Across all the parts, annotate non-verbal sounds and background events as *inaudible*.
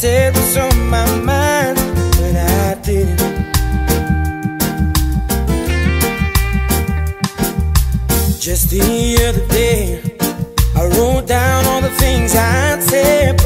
said what's on my mind, but I didn't. Just the other day, I wrote down all the things I'd said,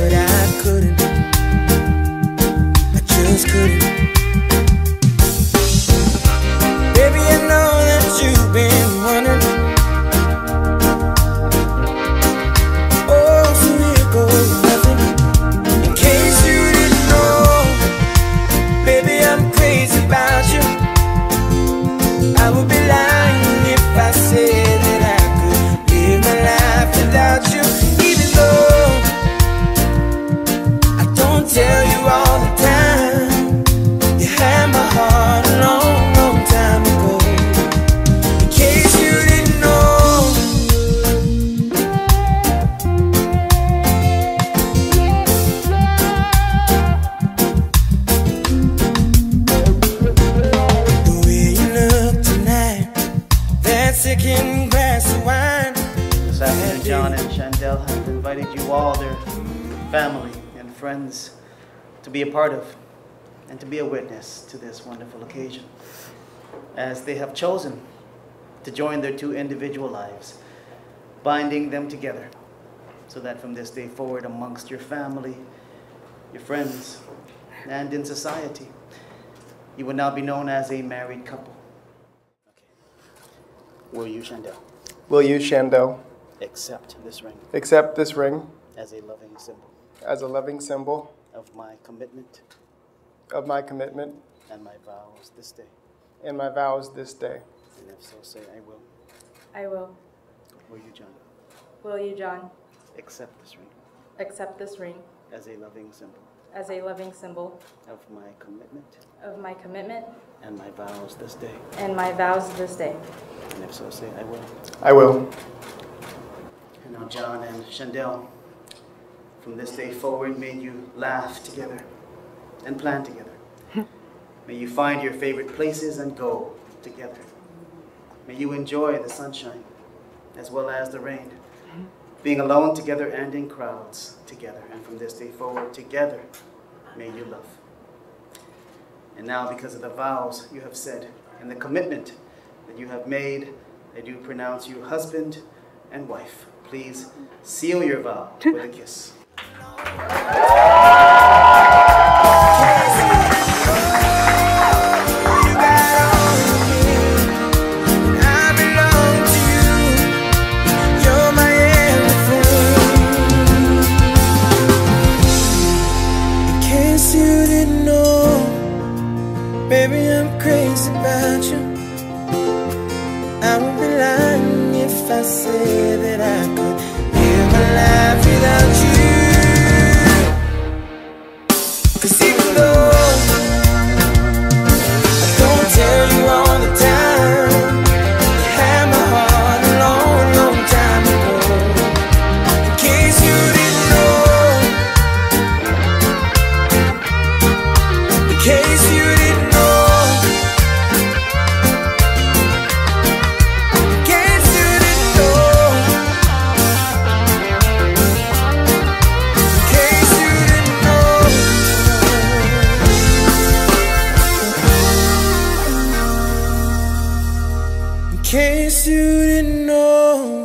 second glass of wine. This afternoon, John and Chandel have invited you all, their family and friends, to be a part of and to be a witness to this wonderful occasion. As they have chosen to join their two individual lives, binding them together, so that from this day forward, amongst your family, your friends, and in society, you will now be known as a married couple. Okay. Will you, Chandel, Will you, Chandel, accept this ring. Accept this ring. As a loving symbol. As a loving symbol. Of my commitment. Of my commitment. And my vows this day? and my vows this day? And if so, say I will. I will. Will you, John, Will you, John, accept this ring. Accept this ring. As a loving symbol as a loving symbol of my commitment of my commitment and my vows this day? and my vows this day? And if so, say I will. I will. And now, John and Chandel, from this day forward, may you laugh together and plan together. *laughs* may you find your favorite places and go together. May you enjoy the sunshine as well as the rain, being alone together and in crowds together. And from this day forward, together, may you love. And now, because of the vows you have said and the commitment that you have made, I do pronounce you husband and wife. Please seal your vow with a kiss. *laughs* I'm crazy about you. I would be lying if I said that I could live my life without you. Case you didn't know